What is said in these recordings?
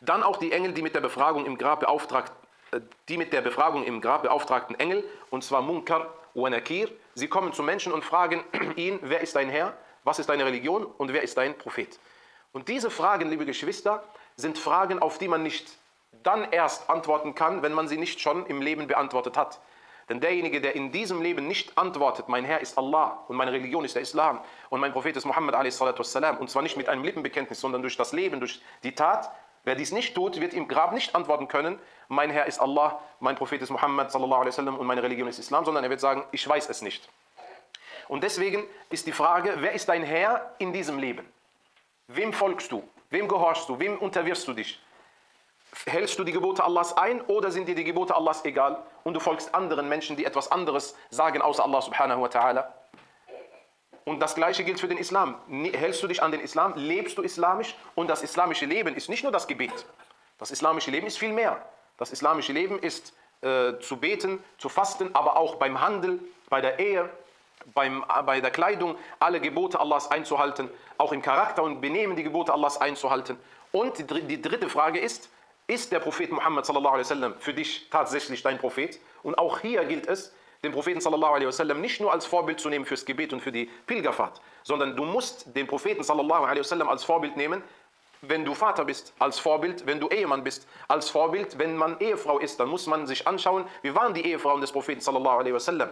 Dann auch die Engel, die mit der Befragung im Grab beauftragt, äh, die mit der Befragung im Grab beauftragten Engel, und zwar Munkar und Nakir. Sie kommen zum Menschen und fragen ihn, wer ist dein Herr, was ist deine Religion und wer ist dein Prophet. Und diese Fragen, liebe Geschwister, sind Fragen, auf die man nicht dann erst antworten kann, wenn man sie nicht schon im Leben beantwortet hat. Denn derjenige, der in diesem Leben nicht antwortet, mein Herr ist Allah und meine Religion ist der Islam und mein Prophet ist Muhammad wassalam, und zwar nicht mit einem Lippenbekenntnis, sondern durch das Leben, durch die Tat, wer dies nicht tut, wird im Grab nicht antworten können, mein Herr ist Allah, mein Prophet ist Muhammad sallam, und meine Religion ist Islam, sondern er wird sagen, ich weiß es nicht. Und deswegen ist die Frage, wer ist dein Herr in diesem Leben? Wem folgst du? Wem gehorchst du? Wem unterwirfst du dich? hältst du die Gebote Allahs ein oder sind dir die Gebote Allahs egal und du folgst anderen Menschen, die etwas anderes sagen außer Allah subhanahu wa ta'ala? Und das gleiche gilt für den Islam. Hältst du dich an den Islam, lebst du islamisch und das islamische Leben ist nicht nur das Gebet. Das islamische Leben ist viel mehr. Das islamische Leben ist äh, zu beten, zu fasten, aber auch beim Handel, bei der Ehe, beim, bei der Kleidung, alle Gebote Allahs einzuhalten, auch im Charakter und Benehmen die Gebote Allahs einzuhalten. Und die, die dritte Frage ist, ist der Prophet Muhammad sallallahu alaihi wasallam für dich tatsächlich dein Prophet? Und auch hier gilt es, den Propheten sallallahu alaihi wasallam nicht nur als Vorbild zu nehmen fürs Gebet und für die Pilgerfahrt, sondern du musst den Propheten sallallahu alaihi wasallam als Vorbild nehmen, wenn du Vater bist, als Vorbild, wenn du Ehemann bist, als Vorbild, wenn man Ehefrau ist, dann muss man sich anschauen, wie waren die Ehefrauen des Propheten sallallahu alaihi wasallam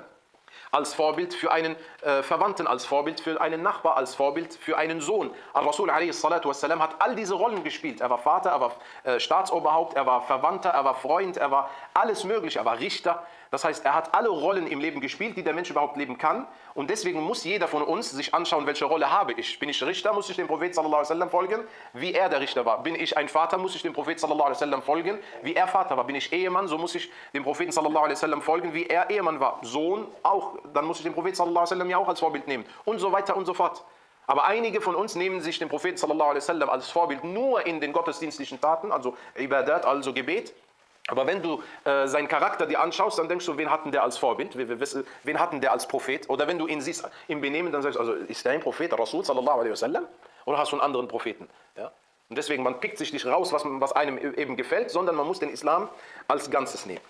als Vorbild für einen äh, Verwandten, als Vorbild für einen Nachbar, als Vorbild für einen Sohn. Al-Rasul hat all diese Rollen gespielt. Er war Vater, er war äh, Staatsoberhaupt, er war Verwandter, er war Freund, er war alles Mögliche, er war Richter. Das heißt, er hat alle Rollen im Leben gespielt, die der Mensch überhaupt leben kann. Und deswegen muss jeder von uns sich anschauen, welche Rolle habe ich. Bin ich Richter, muss ich dem Prophet sallallahu alaihi folgen, wie er der Richter war. Bin ich ein Vater, muss ich dem Prophet sallallahu alaihi folgen, wie er Vater war. Bin ich Ehemann, so muss ich dem Propheten sallallahu alaihi folgen, wie er Ehemann war. Sohn auch, dann muss ich den Propheten sallallahu alaihi wasallam ja auch als Vorbild nehmen. Und so weiter und so fort. Aber einige von uns nehmen sich den Propheten sallallahu alaihi wasallam als Vorbild nur in den gottesdienstlichen Taten, also Ibadat, also Gebet. Aber wenn du äh, seinen Charakter dir anschaust, dann denkst du, wen hatten der als Vorbild? Wen hatten der als Prophet? Oder wenn du ihn siehst im Benehmen, dann sagst du, also ist der ein Prophet, Rasul sallallahu alaihi wasallam? Oder hast du einen anderen Propheten? Ja? Und deswegen, man pickt sich nicht raus, was, was einem e-, eben gefällt, sondern man muss den Islam als Ganzes nehmen.